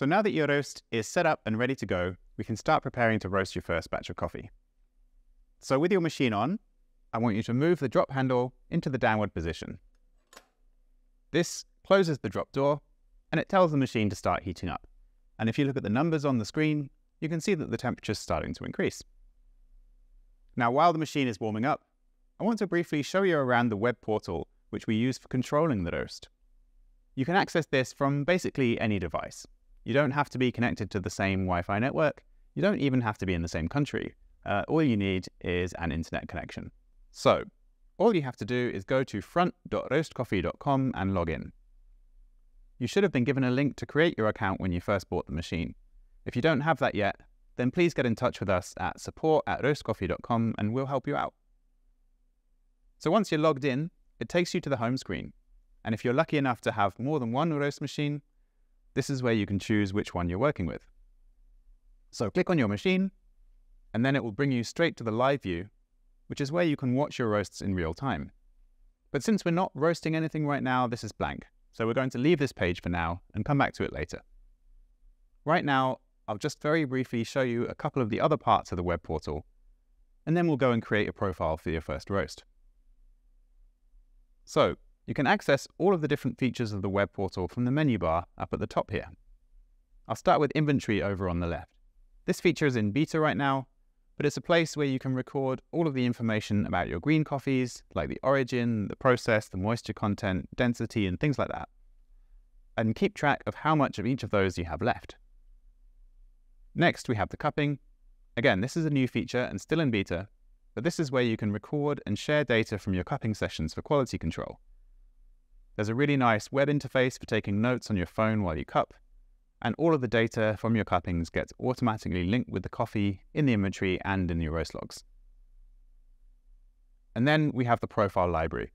So now that your ROEST is set up and ready to go, we can start preparing to roast your first batch of coffee. So with your machine on, I want you to move the drop handle into the downward position. This closes the drop door and it tells the machine to start heating up. And if you look at the numbers on the screen, you can see that the temperature is starting to increase. Now, while the machine is warming up, I want to briefly show you around the web portal which we use for controlling the roast. You can access this from basically any device. You don't have to be connected to the same Wi-Fi network. You don't even have to be in the same country. Uh, all you need is an internet connection. So, all you have to do is go to front.roestcoffee.com and log in. You should have been given a link to create your account when you first bought the machine. If you don't have that yet, then please get in touch with us at support at roestcoffee.com and we'll help you out. So once you're logged in, it takes you to the home screen. And if you're lucky enough to have more than one ROEST machine, this is where you can choose which one you're working with. So click on your machine, and then it will bring you straight to the live view, which is where you can watch your roasts in real time. But since we're not roasting anything right now, this is blank. So we're going to leave this page for now and come back to it later. Right now, I'll just very briefly show you a couple of the other parts of the web portal, and then we'll go and create a profile for your first roast. So, you can access all of the different features of the web portal from the menu bar up at the top here. I'll start with inventory over on the left. This feature is in beta right now, but it's a place where you can record all of the information about your green coffees, like the origin, the process, the moisture content, density, and things like that, and keep track of how much of each of those you have left. Next, we have the cupping. Again, this is a new feature and still in beta, but this is where you can record and share data from your cupping sessions for quality control. There's a really nice web interface for taking notes on your phone while you cup, and all of the data from your cuppings gets automatically linked with the coffee in the inventory and in your roast logs. And then we have the profile library,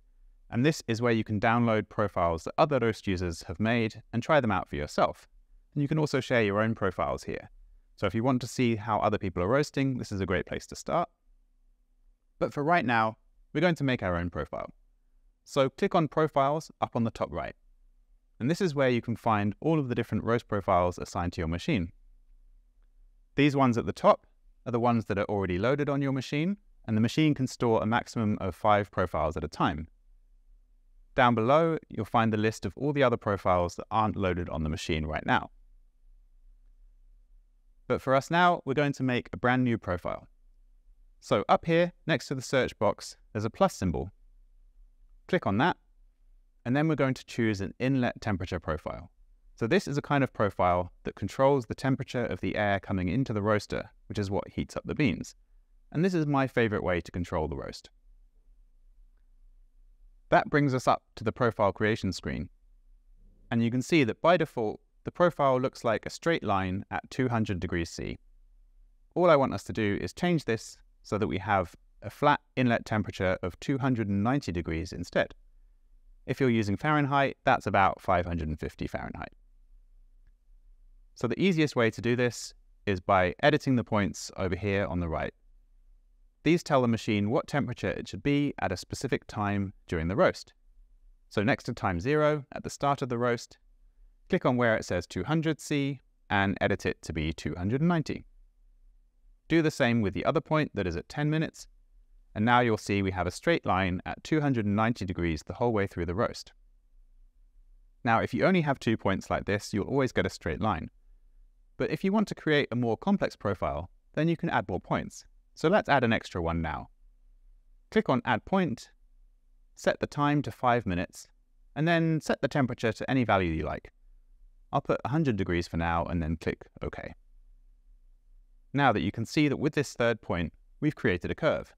and this is where you can download profiles that other ROEST users have made and try them out for yourself. And you can also share your own profiles here. So if you want to see how other people are roasting, this is a great place to start. But for right now, we're going to make our own profile. So click on Profiles up on the top right. And this is where you can find all of the different roast profiles assigned to your machine. These ones at the top are the ones that are already loaded on your machine, and the machine can store a maximum of five profiles at a time. Down below, you'll find the list of all the other profiles that aren't loaded on the machine right now. But for us now, we're going to make a brand new profile. So up here, next to the search box, there's a plus symbol Click on that, and then we're going to choose an inlet temperature profile. So this is a kind of profile that controls the temperature of the air coming into the roaster, which is what heats up the beans. And this is my favorite way to control the roast. That brings us up to the profile creation screen. And you can see that by default, the profile looks like a straight line at 200 degrees C. All I want us to do is change this so that we have a flat inlet temperature of 290 degrees instead. If you're using Fahrenheit, that's about 550 Fahrenheit. So the easiest way to do this is by editing the points over here on the right. These tell the machine what temperature it should be at a specific time during the roast. So next to time zero at the start of the roast, click on where it says 200 C and edit it to be 290. Do the same with the other point that is at 10 minutes and now you'll see we have a straight line at 290 degrees the whole way through the roast. Now, if you only have two points like this, you'll always get a straight line. But if you want to create a more complex profile, then you can add more points. So let's add an extra one now. Click on Add Point, set the time to 5 minutes, and then set the temperature to any value you like. I'll put 100 degrees for now and then click OK. Now that you can see that with this third point, we've created a curve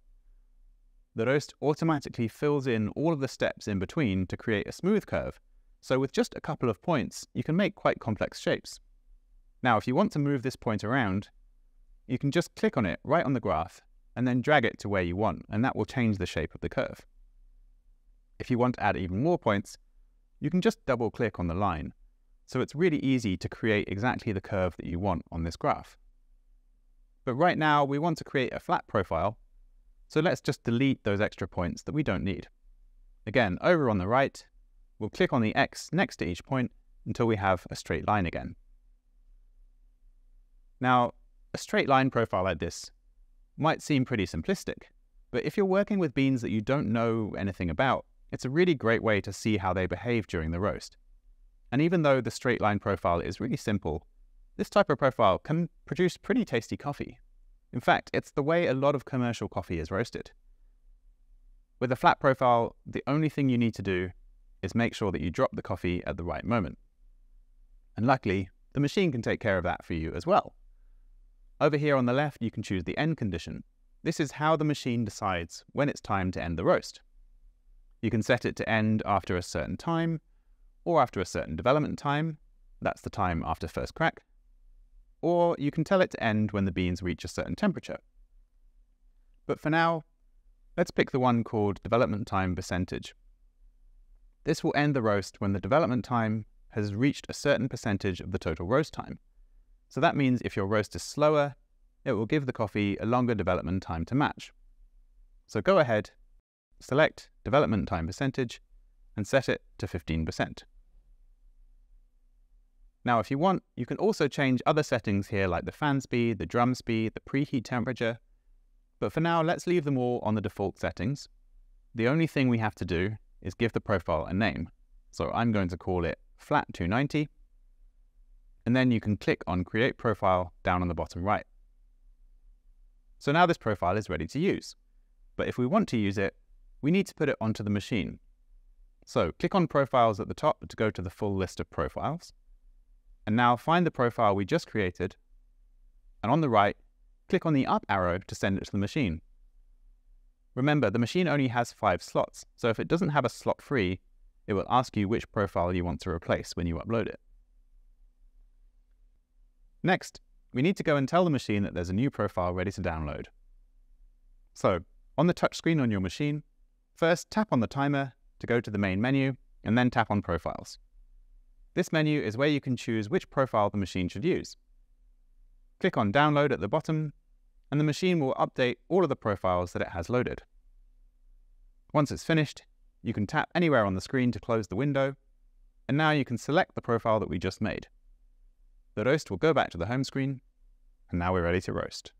the ROEST automatically fills in all of the steps in between to create a smooth curve. So with just a couple of points, you can make quite complex shapes. Now, if you want to move this point around, you can just click on it right on the graph and then drag it to where you want, and that will change the shape of the curve. If you want to add even more points, you can just double click on the line. So it's really easy to create exactly the curve that you want on this graph. But right now, we want to create a flat profile so let's just delete those extra points that we don't need. Again, over on the right, we'll click on the X next to each point until we have a straight line again. Now, a straight line profile like this might seem pretty simplistic, but if you're working with beans that you don't know anything about, it's a really great way to see how they behave during the roast. And even though the straight line profile is really simple, this type of profile can produce pretty tasty coffee. In fact, it's the way a lot of commercial coffee is roasted. With a flat profile, the only thing you need to do is make sure that you drop the coffee at the right moment. And luckily, the machine can take care of that for you as well. Over here on the left, you can choose the end condition. This is how the machine decides when it's time to end the roast. You can set it to end after a certain time, or after a certain development time, that's the time after first crack, or you can tell it to end when the beans reach a certain temperature. But for now, let's pick the one called development time percentage. This will end the roast when the development time has reached a certain percentage of the total roast time. So that means if your roast is slower, it will give the coffee a longer development time to match. So go ahead, select development time percentage, and set it to 15%. Now, if you want, you can also change other settings here like the fan speed, the drum speed, the preheat temperature. But for now, let's leave them all on the default settings. The only thing we have to do is give the profile a name. So I'm going to call it flat 290. And then you can click on create profile down on the bottom right. So now this profile is ready to use. But if we want to use it, we need to put it onto the machine. So click on profiles at the top to go to the full list of profiles. And now find the profile we just created, and on the right, click on the up arrow to send it to the machine. Remember, the machine only has five slots, so if it doesn't have a slot free, it will ask you which profile you want to replace when you upload it. Next, we need to go and tell the machine that there's a new profile ready to download. So, on the touchscreen on your machine, first tap on the timer to go to the main menu, and then tap on Profiles. This menu is where you can choose which profile the machine should use. Click on Download at the bottom, and the machine will update all of the profiles that it has loaded. Once it's finished, you can tap anywhere on the screen to close the window, and now you can select the profile that we just made. The ROEST will go back to the home screen, and now we're ready to roast.